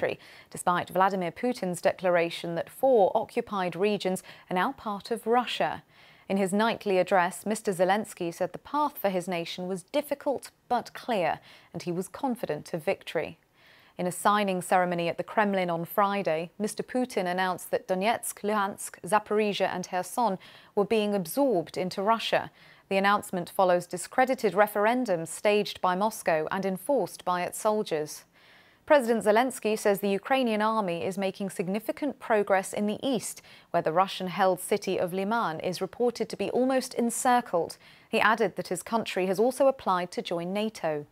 territory, despite Vladimir Putin's declaration that four occupied regions are now part of Russia. In his nightly address, Mr. Zelensky said the path for his nation was difficult but clear, and he was confident of victory. In a signing ceremony at the Kremlin on Friday, Mr. Putin announced that Donetsk, Luhansk, Zaporizhia, and Kherson were being absorbed into Russia. The announcement follows discredited referendums staged by Moscow and enforced by its soldiers. President Zelensky says the Ukrainian army is making significant progress in the east, where the Russian held city of Liman is reported to be almost encircled. He added that his country has also applied to join NATO.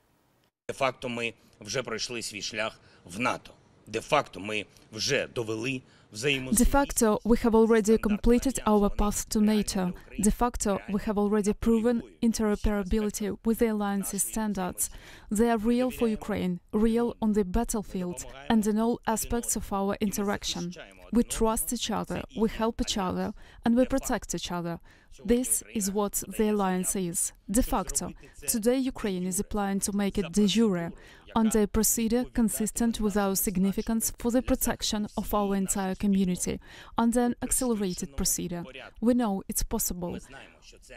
Де-факто ми вже пройшли свій шлях в НАТО. De facto, we have already completed our path to NATO. De facto, we have already proven interoperability with the alliance's standards. They are real for Ukraine, real on the battlefield, and in all aspects of our interaction. We trust each other, we help each other, and we protect each other. This is what the alliance is. De facto, today Ukraine is applying to make it de jure, under a procedure consistent with our significance for the protection of our entire community, under an accelerated procedure. We know it's possible.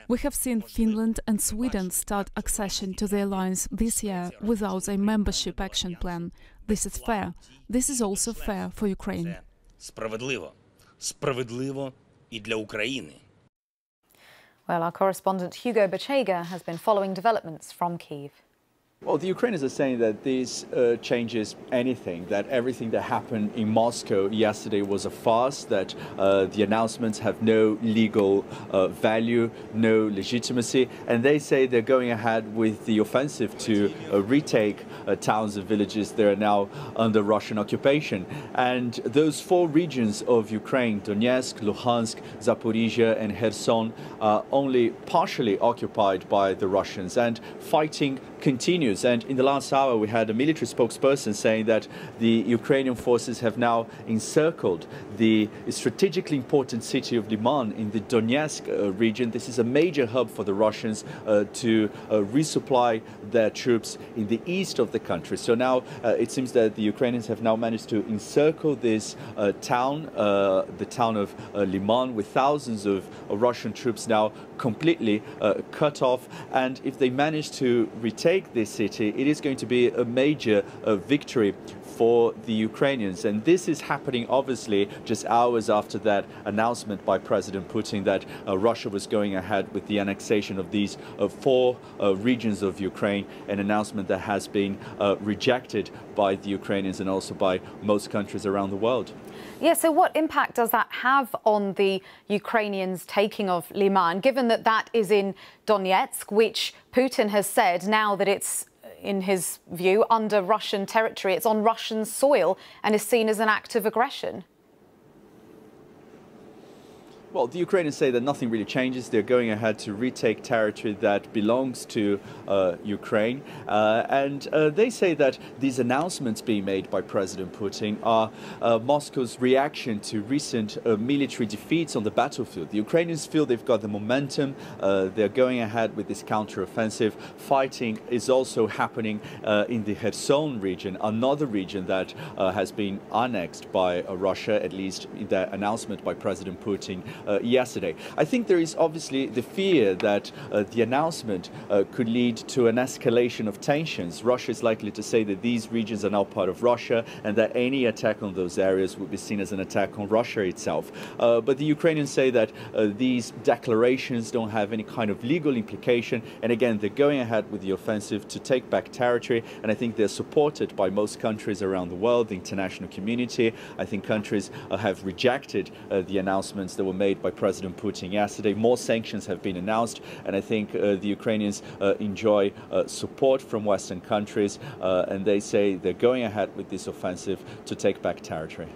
We have seen Finland and Sweden start accession to the alliance this year without a membership action plan. This is fair. This is also fair for Ukraine Справедливо. Справедливо і для України. Well, our correspondent Hugo Bachega has been following developments from Kiev. Well, the Ukrainians are saying that this uh, changes anything, that everything that happened in Moscow yesterday was a farce, that uh, the announcements have no legal uh, value, no legitimacy, and they say they're going ahead with the offensive to uh, retake uh, towns and villages that are now under Russian occupation. And those four regions of Ukraine, Donetsk, Luhansk, Zaporizhia, and Kherson, are only partially occupied by the Russians, and fighting continues. And in the last hour, we had a military spokesperson saying that the Ukrainian forces have now encircled the strategically important city of Liman in the Donetsk uh, region. This is a major hub for the Russians uh, to uh, resupply their troops in the east of the country. So now uh, it seems that the Ukrainians have now managed to encircle this uh, town, the town of Liman, with thousands of Russian troops now completely cut off. And if they manage to retain take this city, it is going to be a major uh, victory for the Ukrainians. And this is happening obviously just hours after that announcement by President Putin that uh, Russia was going ahead with the annexation of these uh, four uh, regions of Ukraine, an announcement that has been uh, rejected by the Ukrainians and also by most countries around the world. Yeah, so what impact does that have on the Ukrainians taking of Liman, given that that is in Donetsk, which Putin has said now that it's uh, in his view, under Russian territory. It's on Russian soil and is seen as an act of aggression. Well, the Ukrainians say that nothing really changes. They're going ahead to retake territory that belongs to uh, Ukraine. Uh, and uh, they say that these announcements being made by President Putin are uh, Moscow's reaction to recent uh, military defeats on the battlefield. The Ukrainians feel they've got the momentum. Uh, they're going ahead with this counteroffensive. Fighting is also happening in the Kherson region, another region that has been annexed by Russia, at least in the announcement by President Putin yesterday. I think there is obviously the fear that uh, the announcement uh, could lead to an escalation of tensions. Russia is likely to say that these regions are now part of Russia and that any attack on those areas would be seen as an attack on Russia itself. but the Ukrainians say that these declarations don't have any kind of legal implication. And again, they're going ahead with the offensive to take back territory. And I think they're supported by most countries around the world, the international community. I think countries uh, have rejected uh, the announcements that were made made by President Putin yesterday. More sanctions have been announced, and I think uh, the Ukrainians uh, enjoy uh, support from Western countries, uh, and they say they're going ahead with this offensive to take back territory.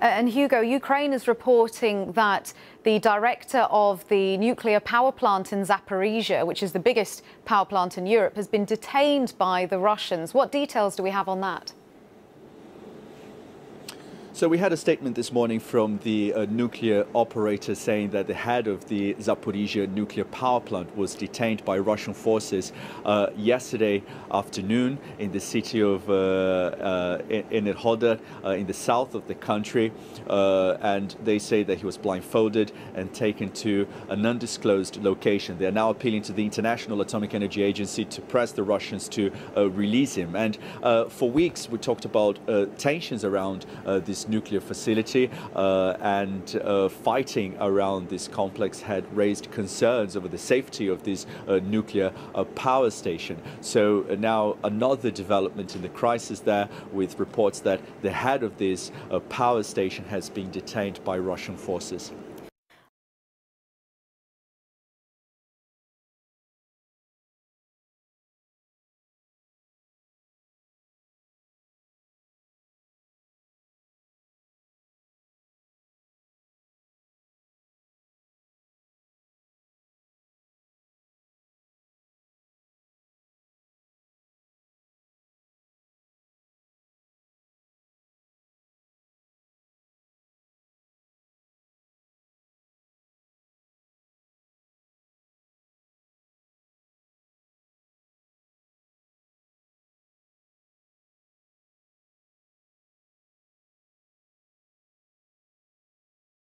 And Hugo, Ukraine is reporting that the director of the nuclear power plant in Zaporizhia, which is the biggest power plant in Europe, has been detained by the Russians. What details do we have on that? So we had a statement this morning from the uh, nuclear operator saying that the head of the Zaporizhia nuclear power plant was detained by Russian forces uh, yesterday afternoon in the city of uh, uh, uh, in the south of the country. Uh, and they say that he was blindfolded and taken to an undisclosed location. They are now appealing to the International Atomic Energy Agency to press the Russians to release him. And for weeks, we talked about tensions around this nuclear facility uh, and uh, fighting around this complex had raised concerns over the safety of this uh, nuclear power station. So now another development in the crisis there with reports that the head of this power station has been detained by Russian forces.